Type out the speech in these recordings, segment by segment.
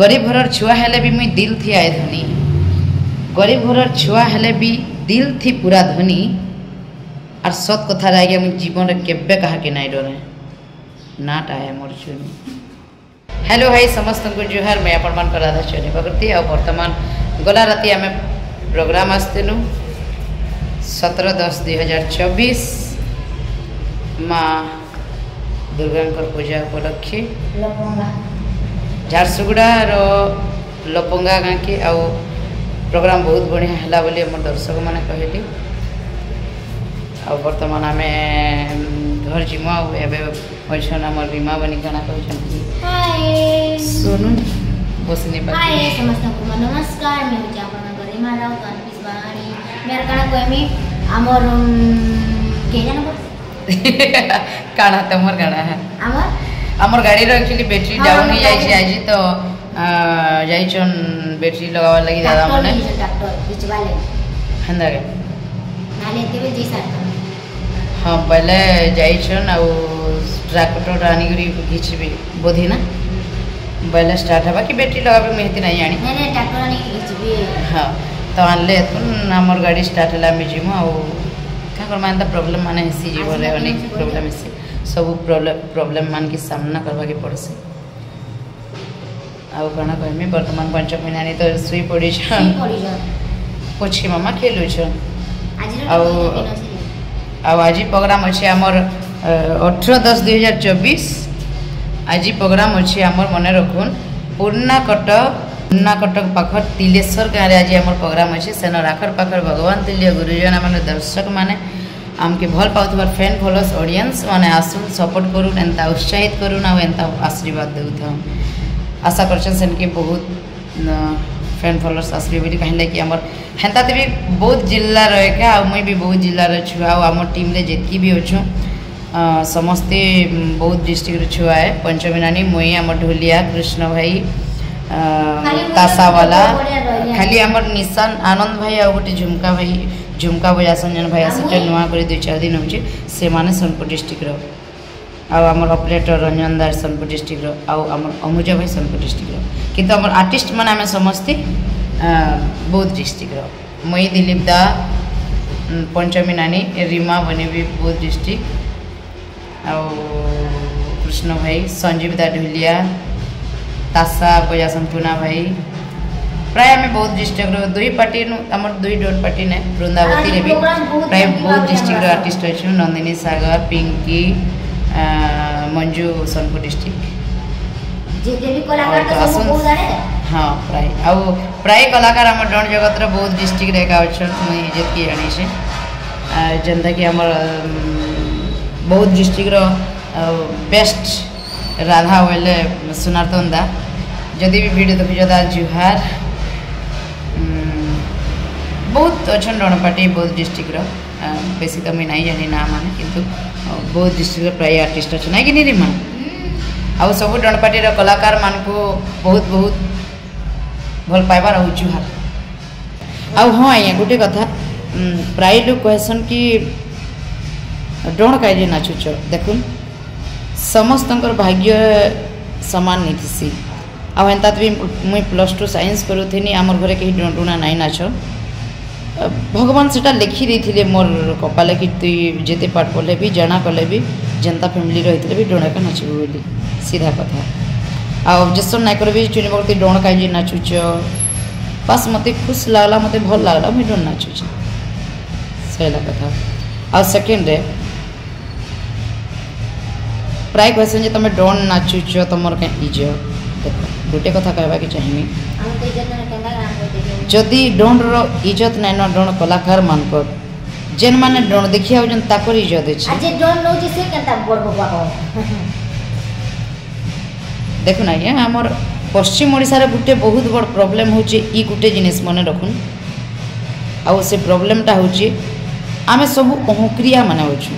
गरीब घर छुआ भी मुई दिल थी आए धनी गरीब घर छुआ भी दिल थी पूरा धनी आर सत कथा आज मुझ जीवन केवे कहा ना डरे नाट आए मोर चुनी हेलो भाई समस्त को जुहार मैं आपण मान राधा चुनी प्रकृति आर्तमान गला राति आम प्रोग्राम आसतेनु सतर दस दुई हजार चबीस माँ दुर्गा पूजा उपलक्षे ଝାରସୁଗୁଡ଼ାର ଲପଙ୍ଗା ଗାଁକେ ଆଉ ପ୍ରୋଗ୍ରାମ୍ ବହୁତ ବଢ଼ିଆ ହେଲା ବୋଲି ଆମ ଦର୍ଶକମାନେ କହିଲେ ଆଉ ବର୍ତ୍ତମାନ ଆମେ ଘର ଯିମୁ ଆଉ ଏବେ ଅଛନ୍ ଆମର ରିମା ବନି କାଣା କହିଛନ୍ତି ସୋନୁ ବସିନି ପାଖେ ସମସ୍ତଙ୍କୁ ନମସ୍କାର ମୁଁ ହେଉଛି ଆପଣଙ୍କ ରିମା ରାଓ କନଫିସ ବାହାଣୀ ମୋର କାଣା କହିମି ଆମର କେ ଜାଣ କାଣା ତମର କାଣା ଆମର आमर गाड़ी एक्चुअली बैटरी डाउन हाँ, ही जाई छी आज तो जाई बैटरी लगावा लगी दादा माने हाँ पहले जाइन आनी कर घीचबे बोले स्टार्ट हाँ कि बैटरी लगे मुझे ना जानी हाँ तो आम गाड़ी स्टार्ट है आ प्रोब्लेम मानसी जीवन अनेक प्रोब्लेम सब प्रॉब्लम मान के सामना के पड़से आ कण कहमी बर्तमान पंच महीना तो सुई पड़ी छी मामा खेलु आज प्रोग्राम अच्छे आमर अठर दस दुई हजार चौबीस आज प्रोग्राम अच्छे आमर मन रख पूर्णा कटक पूर्णा कटक पाख तिलेश्वर गाँव में आज प्रोग्राम अच्छे सेन आखर पाखर भगवान तुल्य गुरुजन मान दर्शक मैंने आमके भल पाउथिबार फैन फलोअर्स ऑडियंस माने आसुन सपोर्ट करुन एंता उत्साहित करुन आ आशीर्वाद देउथन आशा करछन सेनके बहुत फ्रेंड फलोअर्स आसबे बोली कहिला कि हमर हेंता तेबे बहुत जिल्ला रहे मुई भी बहुत जिलार रे छुआ आ टीम रे जेतकी भी अछु समस्ते बहुत डिस्ट्रिक्ट छुआ है पंचमीनानी मुई आम ढोलिया कृष्ण भाई तासा खाली आम निशान आनंद भाई आ गोटे झुमका भाई झुमका भाई संजन भाई आसटा नुआ कर दुई चार दिन होने सोनपुर डिस्ट्रिक्टर आम अपरेटर रंजन दास सोनपुर डिस्ट्रिक्टर आउ आम अमुजा भाई सोनपुर डिस्ट्रिक्टर किंतु आम आर्टिस्ट मैंने आम समस्ते बौद्ध डिस्ट्रिक्टर मई दिलीप दा पंचमी नानी रीमा बने भी बौद्ध डिस्ट्रिक्ट आउ कृष्ण भाई संजीव दा ढुलिया તાસા કોઈ સંતુના ભાઈ ପ୍ରାୟ ଆମେ ବୌଦ୍ଧ ଡିଷ୍ଟ୍ରିକ୍ଟରୁ ଦୁଇ ପାର୍ଟିରୁ ଆମର ଦୁଇ ଡୋର ପାର୍ଟି ନେ ବୃନ୍ଦାବତୀରେ ବି ପ୍ରାୟ ବୌଦ୍ଧ ଡିଷ୍ଟ୍ରିକ୍ଟର ଆର୍ଟିଷ୍ଟ ଅଛୁ ନନ୍ଦିନୀ ସାଗର ପିଙ୍କି ମଞ୍ଜୁ ସୋନପୁର ଡିଷ୍ଟ୍ରିକ୍ଟ ହଁ ପ୍ରାୟ ଆଉ ପ୍ରାୟ କଲାକାର ଆମର ଡଣ ଜଗତର ବୌଦ୍ଧ ଡିଷ୍ଟ୍ରିକ୍ଟରେ ଏକା ଅଛନ୍ ମୁଇଁ ଯେତ୍କି ଜାଣିଛେ ଯେନ୍ତାକି ଆମର ବୌଦ୍ଧ ଡିଷ୍ଟ୍ରିକ୍ଟର ବେଷ୍ଟ राधा बोले सुनार अच्छा तो दा जदि भी भिड देखु दा जुहार बहुत अच्छे रणपाटी बौद्ध डिस्ट्रिक्टर बेस तो मुझे ना जानी ना मान कि बौद्ध डिस्ट्रिक्ट प्राय आर्टिस्ट अच्छे ना कि निरीमा आउ सब रणपाटी कलाकार मान को बहुत बहुत भल पाइबार आ जुहार आ हाँ आज्ञा गोटे कथा प्राय लोग कहसन कि ड्रोण कहे नाचुच देखूँ ସମସ୍ତଙ୍କର ଭାଗ୍ୟ ସମାନ ନେଇଥିସି ଆଉ ହେନ୍ତା ବି ମୁଇଁ ପ୍ଲସ୍ ଟୁ ସାଇନ୍ସ କରୁଥିନି ଆମର୍ ଘରେ କେହି ଡୁଣା ନାଇଁ ନାଛ ଭଗବାନ ସେଟା ଲେଖି ଦେଇଥିଲେ ମୋର କପାଲେ କି ତୁଇ ଯେତେ ପାଠ ପଢ଼ଲେ ବି ଜଣା କଲେ ବି ଯେନ୍ତା ଫ୍ୟାମିଲି ରହିଥିଲେ ବି ଡଣାକେ ନାଚିବୁ ବୋଲି ସିଧା କଥା ଆଉ ଅବଜେକ୍ସନ୍ ନାଇଁ କରିବି ଚୁନି ବକ୍ତି ଡଣ କାହିଁକି ନାଚୁଛ ବାସ୍ ମୋତେ ଖୁସି ଲାଗ୍ଲା ମୋତେ ଭଲ ଲାଗ୍ଲା ମୁଇଁ ଡଣ ନାଚୁଛି ସରିଲା କଥା ଆଉ ସେକେଣ୍ଡରେ ପ୍ରାୟ କ୍ୱେଶ୍ଚନ୍ ଯେ ତୁମେ ଡ୍ରୋନ୍ ନାଚୁଛ ତୁମର କାହିଁ ଇଜ ଦେଖ ଗୋଟେ କଥା କହିବାକୁ ଚାହିଁବି ଯଦି ଡ୍ରୋନ୍ର ଇଜତ ନାଇଁନ ଡ୍ରୋନ୍ କଲାକାରମାନଙ୍କ ଯେନ୍ମାନେ ଡ୍ରୋନ୍ ଦେଖି ଆଉଛନ୍ ତାଙ୍କର ଇଜତ ଅଛି ଦେଖୁନ୍ ଆଜ୍ଞା ଆମର ପଶ୍ଚିମ ଓଡ଼ିଶାରେ ଗୋଟେ ବହୁତ ବଡ଼ ପ୍ରୋବ୍ଲେମ୍ ହେଉଛି ଇ ଗୋଟେ ଜିନିଷ ମନେ ରଖୁନ୍ ଆଉ ସେ ପ୍ରୋବ୍ଲେମ୍ଟା ହେଉଛି ଆମେ ସବୁ ଅହଂକ୍ରିୟାମାନେ ଅଛୁ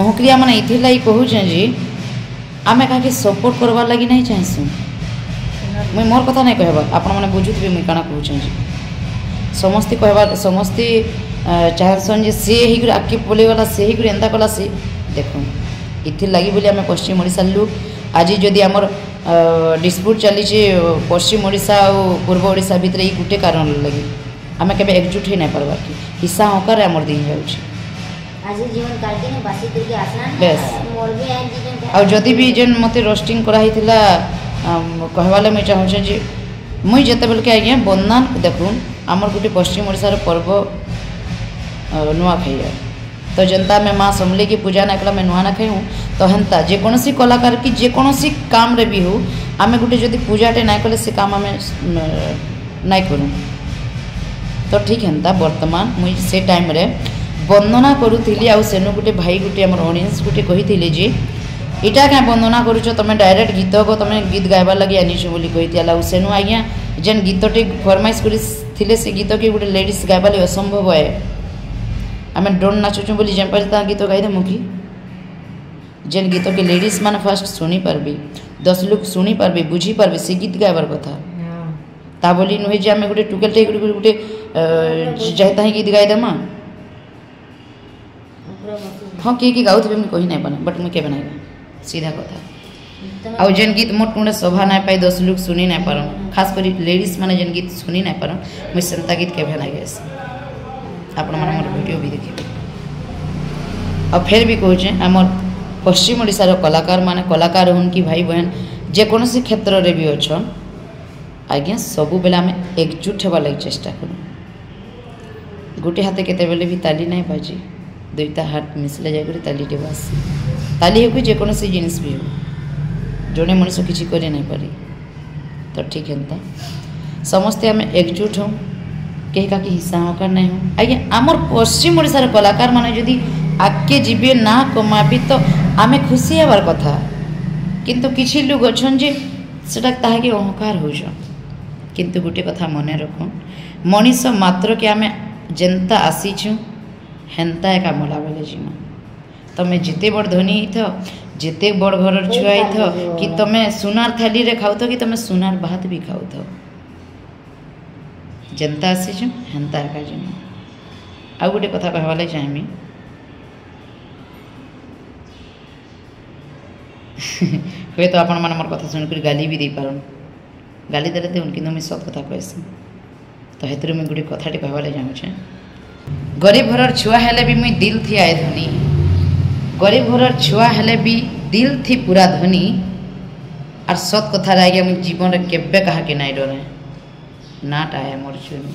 ଅହଙ୍କ୍ରିଆ ମାନେ ଏଥିର୍ଲାଗି କହୁଛେଁ ଯେ ଆମେ କାହାକେ ସପୋର୍ଟ କରବାର୍ ଲାଗି ନାଇଁ ଚାହିଁସୁଁ ମୁଇଁ ମୋର କଥା ନାଇଁ କହିବାର୍ ଆପଣମାନେ ବୁଝୁଥିବେ ମୁଇଁ କାଣା କହୁଛେଁ ଯେ ସମସ୍ତେ କହିବାର୍ ସମସ୍ତେ ଚାହିଁସନ୍ ଯେ ସେ ହେଇକରି ଆଗ୍କେ ପଲେଇଗଲା ସେ ହେଇକରି ଏନ୍ତା କଲା ସେ ଦେଖୁନ୍ ଏଥିର୍ଲାଗି ବୋଲି ଆମେ ପଶ୍ଚିମ ଓଡ଼ିଶାର ଲୋକ୍ ଆଜି ଯଦି ଆମର ଡିସପ୍ୟୁଟ୍ ଚାଲିଛି ପଶ୍ଚିମ ଓଡ଼ିଶା ଆଉ ପୂର୍ବ ଓଡ଼ିଶା ଭିତରେ ଏଇ ଗୋଟେ କାରଣ ଲାଗି ଆମେ କେବେ ଏକଜୁଟ୍ ହେଇନାଇଁ ପାର୍ବା କି ହିସା ହଙ୍କାରେ ଆମର ଦେଇଯାଉଛି आदि भी जेन मत रोस्टिंग कराई कहवा मुझे चाहे जी मुई जिते बल्कि आज्ञा बंदना देखूँ आमर गोटे पश्चिम ओडार पर्व नुआ नुआखाई तो जेनता आम माँ समले कि पूजा ना कला नुआ ना खाऊँ तो हेन्ता जेकोसी कलाकार कि जेकोसी काम रे भी हो आम गोटे जो पूजाटे ना कले से काम आम ना करूँ तो ठीक हेन्ता बर्तमान मुई से टाइम रे, वंदना करूली आनु गोटे भाई गोटे आम गोटे कही इटा क्या वंदना कर डायरेक्ट गीत को तुम गीत गायबार लगे आनीचुला आनु आज्ञा जेन गीतटे फरमाइज कर गीत के गोटे लेडिज गायबार लगे असंभव है आम ड्रोन नाचुचु बोली जेपर त गीत गाइदे मुखी जेन गीत के लेडिज मैंने फास्ट शुणी पार्बि दस लोक शुणी पार्बि बुझी पार्बे से गीत गायबार कथा ता बोली नुहे गोटे टुकेल टे गए गोटे गोटे गीत गाइदमा ହଁ କିଏ କିଏ ଗାଉଥିବେ ମୁଁ କହି ନାଇଁ ପାରେ ବଟ୍ ମୁଁ କେବେ ନାଇଁ ସିଧା କଥା ଆଉ ଯେନ୍ ଗୀତ ମୋର୍ ଟୁଣ୍ଡେ ଶୋଭା ନାଇଁ ପାଇ ଦଶ ଲୋକ ଶୁନି ନାଇଁ ପାରନ୍ ଖାସ୍ କରି ଲେଡ଼ିଜ୍ ମାନେ ଯେନ୍ ଗୀତ ଶୁନି ନାଇଁ ପାରନ୍ ମୁଇଁ ସେନ୍ତା ଗୀତ କେବେ ନାଇଁ ଗାଏସି ଆପଣମାନେ ମୋର ଭିଡ଼ିଓ ବି ଦେଖିବେ ଆଉ ଫେର୍ ବି କହୁଛେ ଆମର ପଶ୍ଚିମ ଓଡ଼ିଶାର କଲାକାରମାନେ କଲାକାର ହନ୍ କି ଭାଇ ବହେନ୍ ଯେକୌଣସି କ୍ଷେତ୍ରରେ ବି ଅଛନ୍ ଆଜ୍ଞା ସବୁବେଳେ ଆମେ ଏକଜୁଟ ହେବା ଲାଗି ଚେଷ୍ଟା କରୁ ଗୋଟେ ହାତେ କେତେବେଳେ ବି ତାଲି ନାହିଁ ବାଜି দুইটা হাত মিশিলে যাইকরি তালিটে বাসে তালি হোক যেকোনসি জিনিস বি হোক জনে মনিষ কিছু করে নাই পারে তো ঠিক হেন্তা ସମସ୍ତେ ଆମେ ଏକଜୁଟ ହେଉ କେହି କାହାକି ହିସା ହକାର ନାହିଁ ହେଉ ଆଜ୍ଞା ଆମର ପଶ୍ଚିମ ଓଡ଼ିଶାର କଳାକାରମାନେ ଯଦି ଆଗକେ ଯିବେ ନା କମାବି ତ ଆମେ ଖୁସି ହେବାର କଥା କିନ୍ତୁ କିଛି ଲୋକ ଅଛନ୍ ଯେ ସେଟା ତାହାକେ ଅହଙ୍କାର ହେଉଛନ୍ କିନ୍ତୁ ଗୋଟିଏ କଥା ମନେ ରଖୁନ୍ ମଣିଷ ମାତ୍ରକେ ଆମେ ଯେନ୍ତା ଆସିଛୁଁ ହେନ୍ତା ଏକା ମଲା ବେଲେ ଯିମା ତମେ ଯେତେ ବଡ଼ ଧନୀ ହେଇଥାଅ ଯେତେ ବଡ଼ ଘରର ଛୁଆ ହେଇଥାଅ କି ତମେ ସୁନାର ଥାଲିରେ ଖାଉଥାଅ କି ତମେ ସୁନାର ଭାତ ବି ଖାଉଥାଅ ଯେନ୍ତା ଆସିଛୁ ହେନ୍ତା ଏକା ଯିମା ଆଉ ଗୋଟେ କଥା କହିବାର୍ ଲାଗି ଚାହିଁମି ହୁଏତ ଆପଣମାନେ ମୋର କଥା ଶୁଣିକରି ଗାଲି ବି ଦେଇପାରନ୍ ଗାଲି ଦେଲେ ଦେଉନ୍ କିନ୍ତୁ ମୁଇଁ ସତ୍ କଥା କହିସି ତ ହେଥିରୁ ମୁଇଁ ଗୋଟେ କଥାଟେ କହିବାର୍ ଲାଗି ଚାହୁଁଛେଁ गरीब घर छुआ है मुई दिल थी आए धनी गरीब घर छुआ है दिल थी पूरा धनी आर सत कथा आज मुझ जीवन केबे कह के ना डरे नाट आए मोर चुनी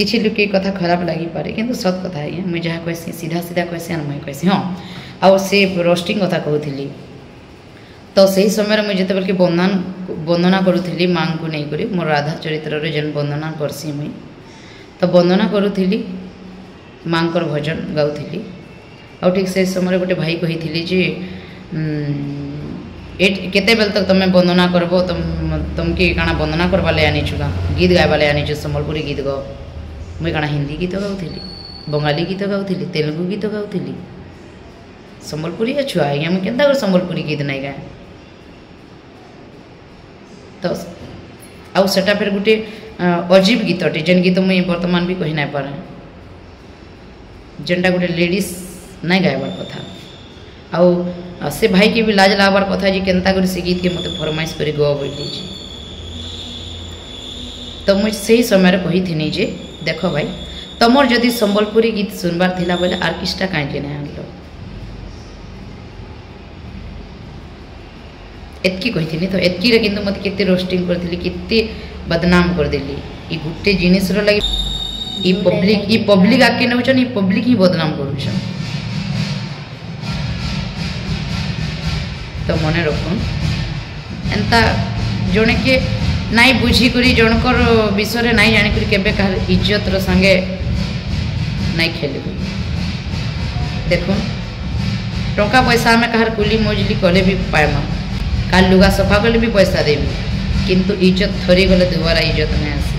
किसी लोक कथा खराब लग पारे कि सत कथ आज मुझे जहाँ कहसी सीधा सीधा कहसी मुई कहसी हाँ आ रोस्टिंग कथा कहूली तो से ही समय मुझे जिते कि वंदन वंदना करूली माँ को लेकर मोर राधा चरित्र जेन वंदना करसी मुई तो वंदना करूली माँ को भजन गाँवी आ ठीक से समय गोटे भाई कही जी केत तक तुम वंदना करब तुमकी कण वंदना करवा आनीचु का गीत गायबा ले आनीचु समबलपुरी गीत गाओ मुई कण हिंदी गीत गाँवी बंगाली गीत गाँवी तेलुगु गीत गाँवी संबलपुरी छुआ आज्ञा मुझे के संबलपुरी गीत नहीं गाए तो आटा फिर गोटे अजीब गीत गीतटे जेन गीत मुझे बर्तमान भी कही ना पारे जेनटा गोटे लेडिज ना गायबार कथ आ से भाई के भी लाज लगवार कथा जी केन्ता गीत के मतलब फरमाइस कर गई तो मुझ से ही समय कही थी जे देख भाई तुम जदि सम्बलपुरी गीत सुनबार थी बोले आर्केस्ट्रा कहीं आनलो এত কি কইছিলি তো এত কি রে কিন্তু মতে কিতি রোস্টিং কর দিলি কিতি বদনাম কর দিলি ই গুটতে জিনিসর লাগি ডি পাবলিক ই পাবলিক আকিনউছনি পাবলিক ই বদনাম করুছ তো মনে রাখন এন্তা জোনকে নাই বুঝি করি জোনকর বিশ্বরে নাই জানি করি কেবে কাল ইজ্জতর সঙ্গে নাই খেলু দেখো টকা পয়সা আমি কহার কুলি মজলি করনে বি পায় না कल लुगा सफा कले भी पैसा देवी कितु इज्जत थरी गले दुबारा इज्जत नहीं आस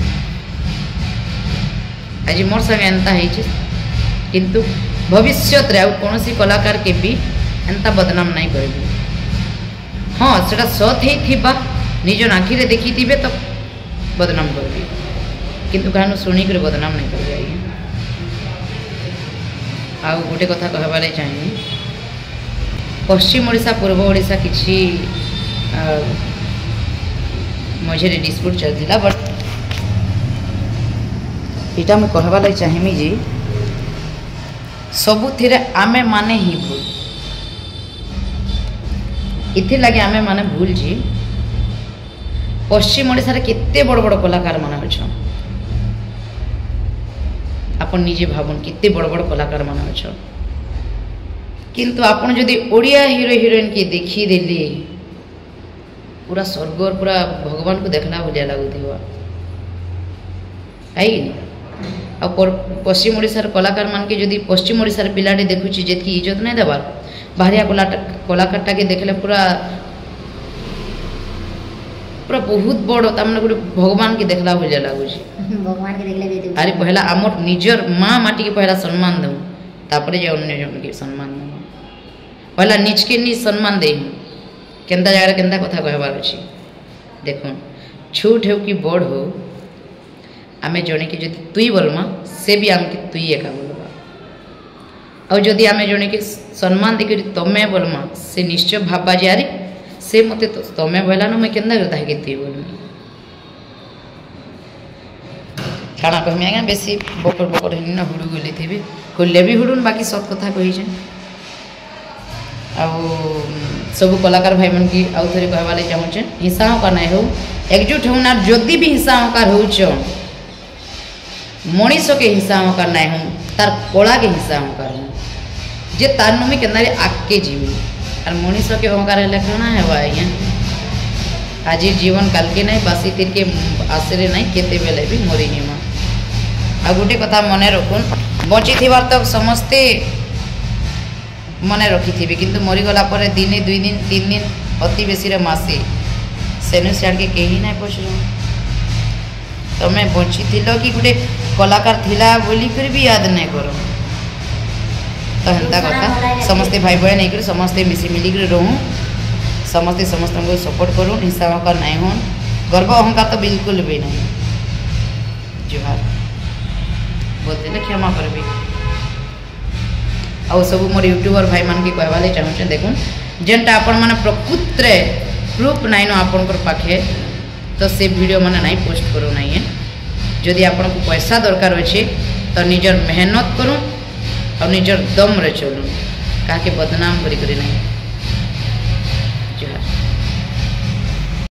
आज मोर सागे एंता है कितु भविष्य कौन सी कलाकार के भी एंता बदनाम नहीं कर हाँ से सत निज आखिरे देखी थे तो बदनाम किंतु कर शुणी कर बदनाम नहीं कर आउ गोटे कथा कहबारे चाहिए पश्चिम ओडा पूर्व ओडा कि मुझे डिस्प्यूट चलता बट ଏଇଟା ମୁଁ କହିବା ଲାଗି ଚାହିଁମି ଯେ ସବୁଥିରେ ଆମେମାନେ ହିଁ ଭୁଲ ଏଥିର୍ଲାଗି ଆମେମାନେ ଭୁଲ ଯେ ପଶ୍ଚିମ ଓଡ଼ିଶାରେ କେତେ ବଡ଼ ବଡ଼ କଳାକାରମାନେ ଅଛନ୍ ଆପଣ ନିଜେ ଭାବୁନ୍ କେତେ ବଡ଼ ବଡ଼ କଳାକାରମାନେ ଅଛନ୍ କିନ୍ତୁ ଆପଣ ଯଦି ଓଡ଼ିଆ ହିରୋ ହିରୋଇନ୍କେ ଦେଖିଦେଲେ पूरा स्वर्ग पूरा भगवान को देखना भाया लगुवाई पश्चिम ओडार कलाकार मान के पश्चिम ओडार पिलाटे देखुचे जितकी इज्जत नहीं देवार बाहरिया कलाकार देखले पूरा पूरा बहुत बड़ तमें गोटे भगवान के देखला भाया लगुच आरे पहला आम निजर माँ माटी के पहला सम्मान दे अन्न जन के सम्मान दे पहला निज के निज सम्मान दे କେନ୍ତା ଜାଗାରେ କେନ୍ତା କଥା କହିବାର ଅଛି ଦେଖୁନ୍ ଛୁଟ ହେଉ କି ବଡ଼ ହେଉ ଆମେ ଜଣେକି ଯଦି ତୁଇ ବୋଲମା ସେ ବି ଆମକେ ତୁଇ ଏକା ବୋଲବା ଆଉ ଯଦି ଆମେ ଜଣେକି ସମ୍ମାନ ଦେଇକରି ତମେ ବୋଲମା ସେ ନିଶ୍ଚୟ ଭାବବା ଯେ ଆରେ ସେ ମୋତେ ତମେ ବୋଇଲାନ ମୁଇଁ କେନ୍ତା କରି ତାହାକେ ତୁଇ ବୋଲମି କାଣା କହିମି ଆଜ୍ଞା ବେଶୀ ବକର ବକର ହେଇନ ହୁଡ଼ୁ ଗଲେଥିବି କହିଲେ ବି ହୁଡ଼ୁନ୍ ବାକି ସତ କଥା କହିଛେନ୍ ଆଉ सब कलाकार भाई मान की आउ थे कहबारे चाहूचे हिंसा अंकार ना हो एकजुट हूँ जदि भी हिंसा अंकार हो मनीष के हिंसा अंकार ना हूँ तार कला के हिंसा अंकार हूँ जे तार नु मुझे आगे जीवी आर मनीष के अहंकार कणा है आज्ञा आज जीवन काल के ना बासी तीर के आसरे ना के मरी जीव आ गोटे कथा मन रख बची थी तो समस्ते ମନେ ରଖିଥିବେ କିନ୍ତୁ ମରିଗଲା ପରେ ଦିନେ ଦୁଇ ଦିନ ତିନି ଦିନ ଅତି ବେଶୀରେ ମାସେ ସେନୁ ସିଆଡ଼କେ କେହି ନାଇଁ ପଶୁଛନ୍ ତମେ ବଞ୍ଚିଥିଲ କି ଗୋଟେ କଲାକାର ଥିଲା ବୋଲିକରି ବି ୟାଦ ନାଇଁ କର ତ ହେନ୍ତା କଥା ସମସ୍ତେ ଭାଇ ଭଳିଆ ନେଇକରି ସମସ୍ତେ ମିଶିମିଲିକରି ରହୁଁ ସମସ୍ତେ ସମସ୍ତଙ୍କୁ ସପୋର୍ଟ କରୁନ୍ ହିଂସା ଅହଙ୍କାର ନାଇଁ ହଉନ୍ ଗର୍ବ ଅହଙ୍କାର ତ ବିଲକୁଲ ବି ନାହିଁ ଜୁହାର ବୋଲଥିଲେ କ୍ଷମା କରିବି ଆଉ ସବୁ ମୋର ୟୁଟ୍ୟୁବର ଭାଇମାନକେ କହିବା ଲାଗି ଚାହୁଁଛେ ଦେଖୁନ୍ ଯେନ୍ଟା ଆପଣମାନେ ପ୍ରକୃତରେ ପ୍ରୁଫ୍ ନାଇଁନ ଆପଣଙ୍କର ପାଖେ ତ ସେ ଭିଡ଼ିଓମାନେ ନାଇଁ ପୋଷ୍ଟ କରୁ ନାଇଁ ଯଦି ଆପଣଙ୍କୁ ପଇସା ଦରକାର ଅଛି ତ ନିଜର ମେହନତ କରୁନ୍ ଆଉ ନିଜର ଦମ୍ରେ ଚଲୁନ୍ କାହାକେ ବଦନାମ କରିକରି ନାହିଁ